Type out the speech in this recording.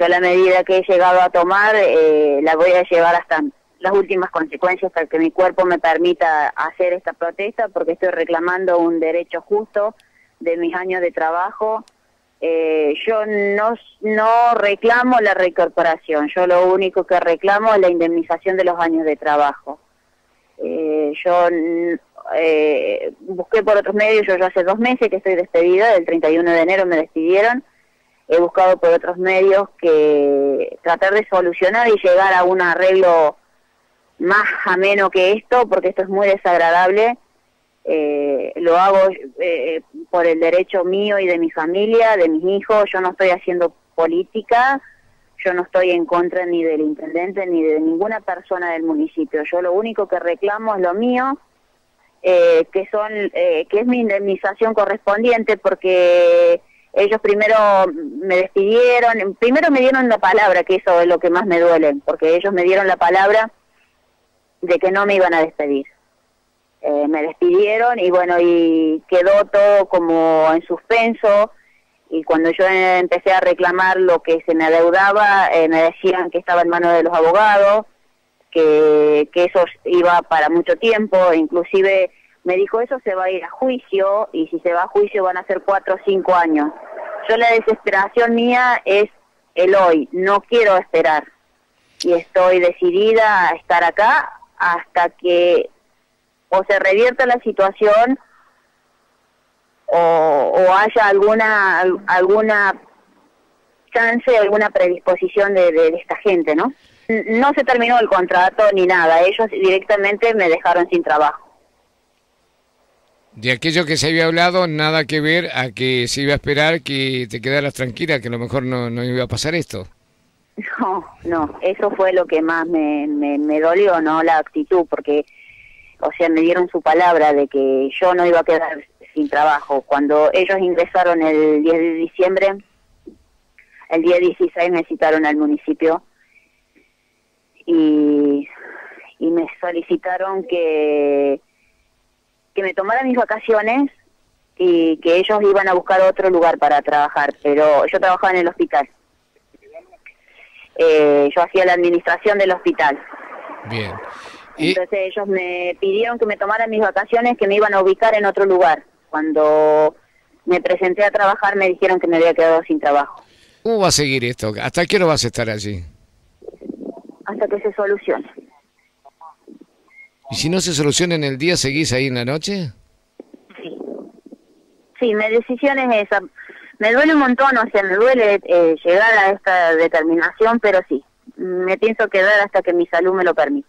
yo la medida que he llegado a tomar eh, la voy a llevar hasta las últimas consecuencias para que mi cuerpo me permita hacer esta protesta porque estoy reclamando un derecho justo de mis años de trabajo. Eh, yo no, no reclamo la reincorporación, yo lo único que reclamo es la indemnización de los años de trabajo. Eh, yo eh, busqué por otros medios, yo ya hace dos meses que estoy despedida, el 31 de enero me despidieron, he buscado por otros medios que tratar de solucionar y llegar a un arreglo más ameno que esto, porque esto es muy desagradable. Eh, lo hago eh, por el derecho mío y de mi familia, de mis hijos. Yo no estoy haciendo política, yo no estoy en contra ni del intendente ni de ninguna persona del municipio. Yo lo único que reclamo es lo mío, eh, que son, que es mi indemnización correspondiente, porque ellos primero me despidieron, primero me dieron la palabra, que eso es lo que más me duele, porque ellos me dieron la palabra de que no me iban a despedir. Eh, me despidieron y bueno, y quedó todo como en suspenso y cuando yo empecé a reclamar lo que se me adeudaba, eh, me decían que estaba en manos de los abogados, que, que eso iba para mucho tiempo, inclusive me dijo eso se va a ir a juicio y si se va a juicio van a ser cuatro o cinco años. Yo la desesperación mía es el hoy, no quiero esperar y estoy decidida a estar acá hasta que o se revierta la situación o, haya alguna alguna chance, alguna predisposición de, de, esta gente, ¿no? No se terminó el contrato ni nada, ellos directamente me dejaron sin trabajo. De aquello que se había hablado, nada que ver a que se iba a esperar que te quedaras tranquila, que a lo mejor no, no iba a pasar esto. No, no, eso fue lo que más me, me, dolió, ¿no? La actitud, porque, o sea, me dieron su palabra de que yo no iba a quedar sin trabajo. Cuando ellos ingresaron el 10 de diciembre, el día 16 me citaron al municipio y, y me solicitaron que, que me tomara mis vacaciones y que ellos iban a buscar otro lugar para trabajar, pero yo trabajaba en el hospital eh, yo hacía la administración del hospital. Bien. Entonces ellos me pidieron que me tomara mis vacaciones, que me iban a ubicar en otro lugar. Cuando me presenté a trabajar me dijeron que me había quedado sin trabajo. ¿Cómo va a seguir esto? ¿Hasta qué hora vas a estar allí? Hasta que se solucione. ¿Y si no se soluciona en el día, seguís ahí en la noche? Sí. Sí, mi decisión es esa me duele un montón, o sea, me duele eh, llegar a esta determinación, pero sí, me pienso quedar hasta que mi salud me lo permita.